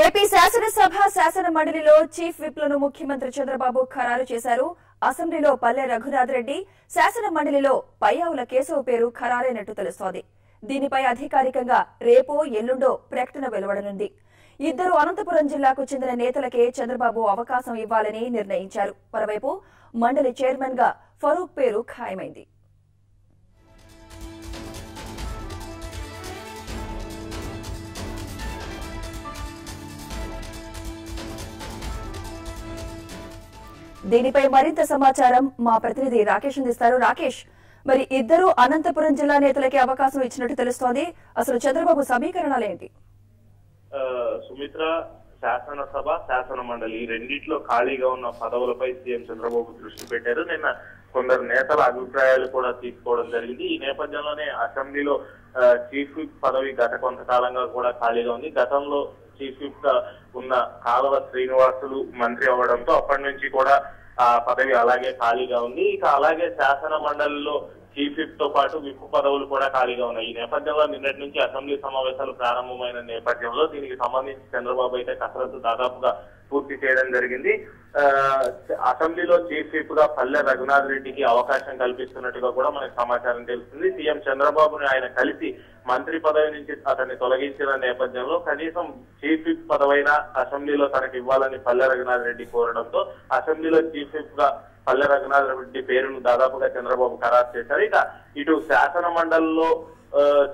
AP శాసనసభ శాసన మండలిలో చీఫ్ విప్లను ముఖ్యమంత్రి చంద్రబాబు ఖరారు చేశారు. అసెంబ్లీలో పల్లె రఘునాథ్ రెడ్డి శాసన మండలిలో పయ్యావుల కేశవ పేరు ఖరారైనట్టు తెలుస్తోంది. దీనిపై అధికారికంగా రేపో ఎల్లుండో ప్రకటన వెలువడనుంది. ఇద్దరు అనంతపురం జిల్లాకు చెందిన నేతలకే చంద్రబాబు అవకాశం ఇవ్వాలని నిర్ణయించారు. మరోవైపు మండలి చైర్మన్గా ఫరూక్ పేరు ఖాయమైంది. దీనిపై మరింత సమాచారం మా ప్రతినిధి రాకేష్ అందిస్తారు. రాకేష్ మరి ఇద్దరు అనంతపురం జిల్లా నేతలకి అవకాశం ఇచ్చినట్టు తెలుస్తోంది. అసలు చంద్రబాబు సమీకరణాలేంటి ఆ, సుమిత్ర శాసనసభ శాసన మండలి రెండిట్లో ఖాళీగా ఉన్న పదవులపై సీఎం చంద్రబాబు దృష్టి పెట్టారు. నిన్న కొందరు నేతల అభిప్రాయాలు కూడా తీసుకోవడం జరిగింది. ఈ నేపథ్యంలోనే అసెంబ్లీలో చీఫ్ పదవి గత కొంతకాలంగా కూడా ఖాళీగా ఉంది. గతంలో చీఫ్ విప్గా ఉన్న కాలువ శ్రీనివాసులు మంత్రి అవ్వడంతో అప్పటి నుంచి కూడా ఆ పదవి అలాగే ఖాళీగా ఉంది. ఇక అలాగే శాసన మండలిలో చీఫ్ విప్తో పాటు విప్ పదవులు కూడా ఖాళీగా ఉన్నాయి. ఈ నేపథ్యంలో నిన్నటి నుంచి అసెంబ్లీ సమావేశాలు ప్రారంభమైన నేపథ్యంలో దీనికి సంబంధించి చంద్రబాబు అయితే కసరత్తు దాదాపుగా పూర్తి చేయడం జరిగింది. ఆ, అసెంబ్లీలో చీఫ్ విప్గా పల్లె రఘునాథ్ రెడ్డికి అవకాశం కల్పిస్తున్నట్టుగా కూడా మనకు సమాచారం తెలుస్తుంది. సీఎం చంద్రబాబుని ఆయన కలిసి మంత్రి పదవి నుంచి అతన్ని తొలగించిన నేపథ్యంలో కనీసం చీఫ్ విప్ పదవైన అసెంబ్లీలో తనకు ఇవ్వాలని పల్లె రఘునాథ్ రెడ్డి కోరడంతో అసెంబ్లీలో చీఫ్ విప్గా పల్లె రఘునాథ్ రెడ్డి పేరును దాదాపుగా చంద్రబాబు ఖరారు చేశారు. ఇక ఇటు శాసన మండలిలో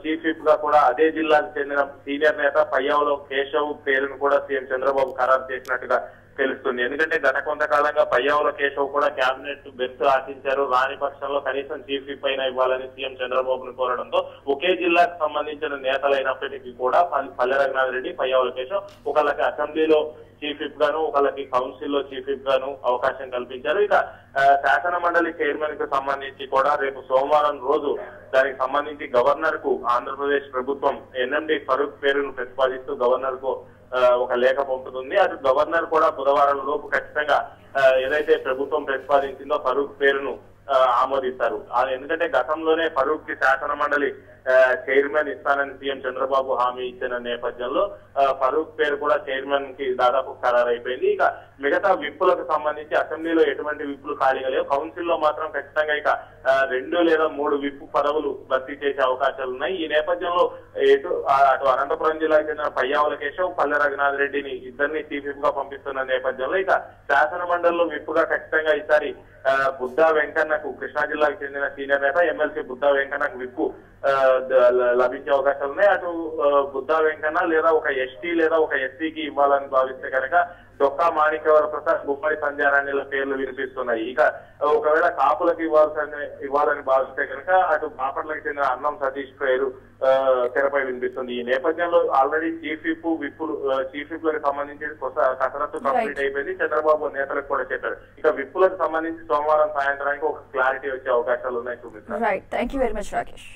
చీఫ్ విప్గా కూడా అదే జిల్లాకు చెందిన సీనియర్ నేత పయ్యావులో కేశవ్ పేరును కూడా సీఎం చంద్రబాబు ఖరారు చేసినట్టుగా తెలుస్తుంది. ఎందుకంటే గత కొంతకాలంగా పయ్యావుల కేశవ్ కూడా కేబినెట్ బెస్ట్ ఆశించారు. రాని పక్షంలో కనీసం చీఫ్ విప్ అయినా ఇవ్వాలని సీఎం చంద్రబాబును కోరడంతో ఒకే జిల్లాకు సంబంధించిన నేతలైనప్పటికీ కూడా పల్లె రఘునాథ్ రెడ్డి పయ్యావుల కేశవ్ ఒకళ్ళకి అసెంబ్లీలో చీఫ్ విప్ గాను ఒకళ్ళకి కౌన్సిల్లో చీఫ్ విప్ గాను అవకాశం కల్పించారు. ఇక శాసన మండలి చైర్మన్కు సంబంధించి కూడా రేపు సోమవారం రోజు దానికి సంబంధించి గవర్నర్కు ఆంధ్రప్రదేశ్ ప్రభుత్వం ఎన్ఎండి ఫరూక్ పేరును ప్రతిపాదిస్తూ గవర్నర్కు ఒక లేఖ పంపుతుంది. అది గవర్నర్ కూడా బుధవారం లోపు ఖచ్చితంగా ఏదైతే ప్రభుత్వం ప్రతిపాదించిందో ఫరూక్ పేరును ఆమోదిస్తారు. అది ఎందుకంటే గతంలోనే ఫరూక్కి శాసన మండలి ఆ, చైర్మన్ ఇస్తానని సీఎం చంద్రబాబు హామీ ఇచ్చిన నేపథ్యంలో ఆ, ఫరూక్ పేరు కూడా చైర్మన్కి దాదాపు ఖరారైపోయింది. ఇక మిగతా విప్పులకు సంబంధించి అసెంబ్లీలో ఎటువంటి విప్పులు ఖాళీగా లేవు. కౌన్సిల్లో మాత్రం ఖచ్చితంగా ఇక రెండు లేదా మూడు విప్పు పదవులు భర్తీ చేసే అవకాశాలు ఉన్నాయి. ఈ నేపథ్యంలో ఎటు అటు అనంతపురం జిల్లాకు చెందిన పయ్యావుల కేశవ్ పల్లె రఘునాథ్ రెడ్డిని ఇద్దరిని చీఫ్ విప్గా పంపిస్తున్న నేపథ్యంలో ఇక శాసన మండలిలో విప్పుగా ఖచ్చితంగా ఈసారి ఆ, బుద్ధా వెంకన్నకు కృష్ణా జిల్లాకు చెందిన సీనియర్ నేత ఎమ్మెల్సీ బుద్ధా వెంకన్నకు విప్పు ఆ, ద- ల- లభించే అవకాశాలు ఉన్నాయి అటు ఆ, బుద్ధా వెంకన్న లేదా ఒక ఎస్టీ లేదా ఒక ఎస్సీకి ఇవ్వాలని భావిస్తే కనుక డొక్కా మాణిక్యవర ప్రసాద్ గుమ్మడి సంధ్యారాణిల పేర్లు వినిపిస్తున్నాయి. ఇక ఒకవేళ కాపులకు ఇవ్వాల్సిన ఇవ్వాలని భావిస్తే కనుక అటు బాపట్లకు చెందిన అన్నం సతీష్ పేరు తెరపై వినిపిస్తుంది. ఈ నేపథ్యంలో ఆల్రెడీ చీఫ్ విప్ విప్పులు చీఫ్ విప్లకు సంబంధించి కసరత్తు కంప్లీట్ అయిపోయింది. చంద్రబాబు నేతలకు కూడా చెప్పారు. ఇక విప్పులకు సంబంధించి సోమవారం సాయంత్రానికి ఒక క్లారిటీ వచ్చే అవకాశాలు ఉన్నాయి చూపిస్తారు right thank you very much Rakesh